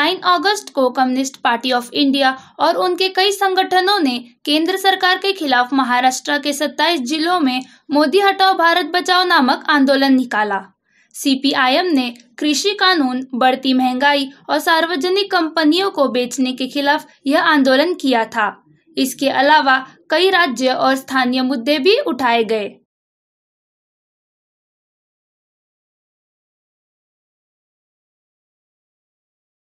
9 अगस्त को communist party of India और उनके कई संगठनों ने केंद्र सरकार के खिलाफ महाराष्ट्र के 27 जिलों में मोदी हटाओ भारत बचाओ नामक आंदोलन निकाला। सीपीआईएम ने कृषि कानून, बढ़ती महँगाई और सार्वजनिक कंपनियों को बेचने के खिलाफ यह आंदोलन किया था। इसके अलावा कई राज्य और स्थानीय मुद्दे भी उठाए गए।